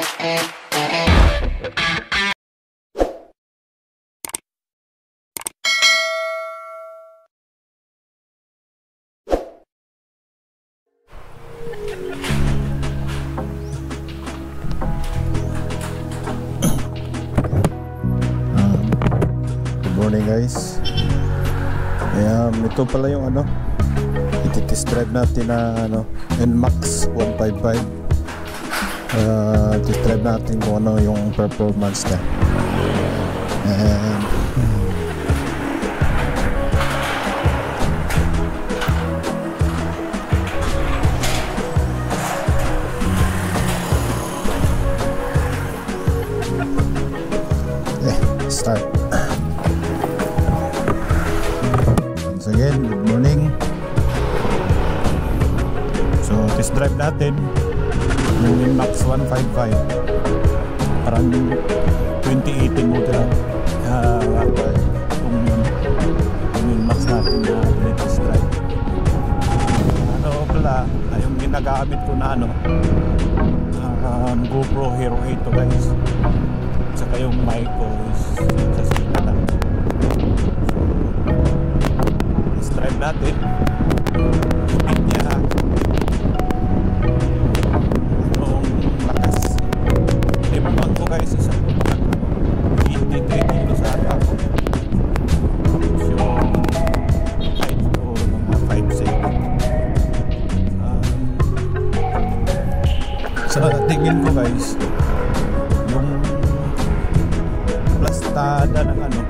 Good morning guys. Ayan, ito pala yung ano Ititest drive natin na ano NMAX 155 uh, Test drive natin kung ano yung performance niya. And Eh, start. Once again, good morning. So, test drive natin yung Max 155. Parang 2018 model. Uh, kung yung Max natin na test drive. Ano pala, yung ginagamit ko na ano, um, GoPro Hero 8 to guys. Saka yung mic ko is sa sila lang. Test drive natin. Guys, yung plastada ng ano,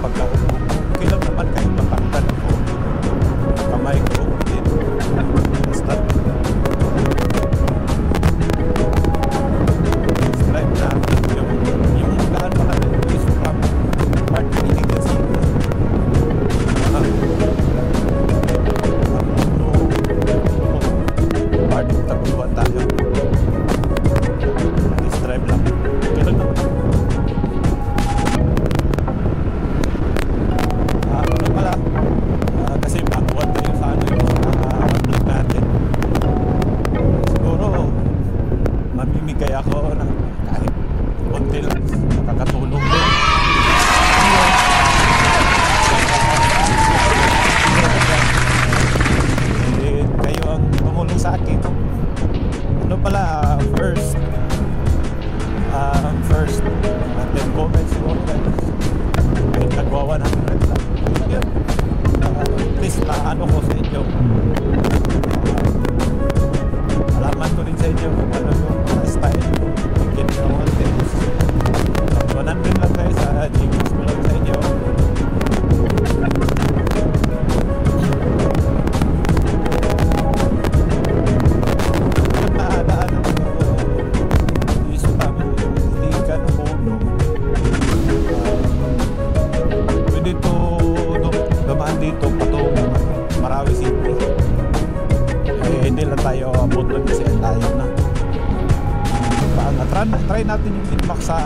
pagka okay lang naman kahit mapaktan ko kamay ko din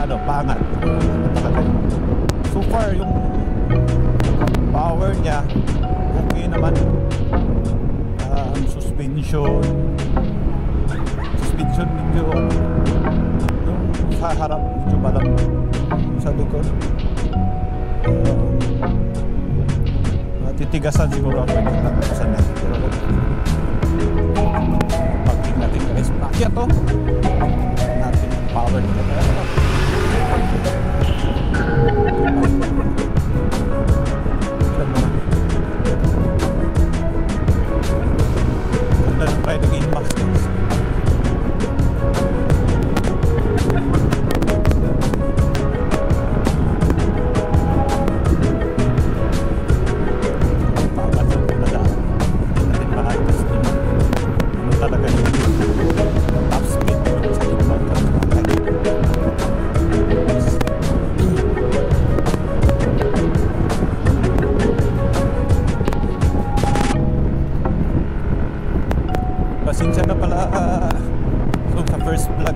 ano pangat so far yung power niya okay naman. Um, suspension. Suspension medyo yung sa harap medyo malam sa likod. Uh, titigasan siguro ako yung titigasan na pero pag natin guys. Pakya to? Natin power nila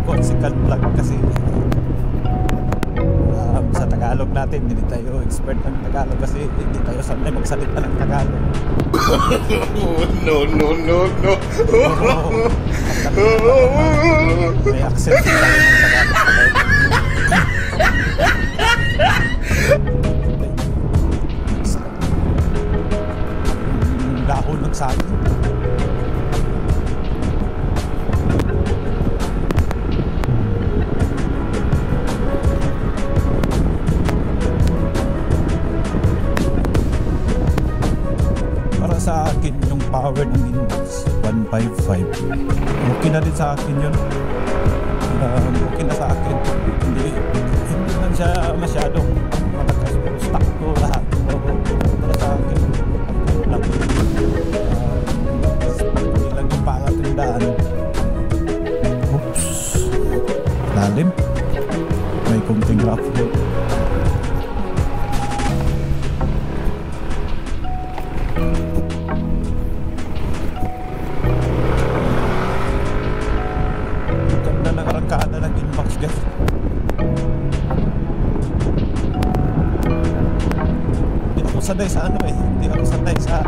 so sa first vlog kasi um, sa Tagalog natin, hindi tayo expert ng Tagalog kasi hindi tayo sanay magsalita ng Tagalog. no, no, no, no. May accent tayo ng Tagalog. Dahon ng saging. Power ng index, 155. Okay na din sa akin yun. Um, okay na sa akin. Hindi, hindi lang siya masyadong malakas. Stock ko lahat. Pero para sa akin, lang. Hindi lang yung palatandaan. Oops. Lalim. May kunting rough sanay sa ano eh. Hindi ako sanay sa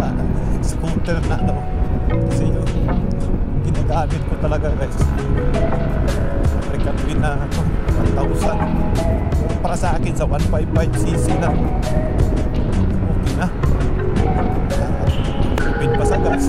scooter na ano. Kasi yung ginagamit ko talaga guys. Twin na ano, 1,000. Pero para sa akin sa 155cc na okay na. Pin pa sa gas.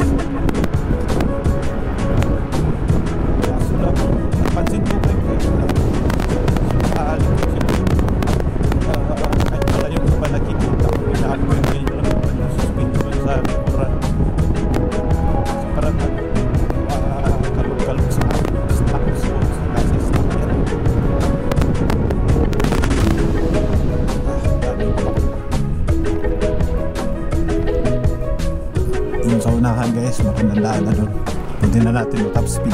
Na natin top speed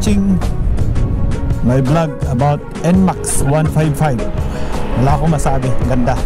watching my vlog about NMAX 155 wala akong masabi. Ganda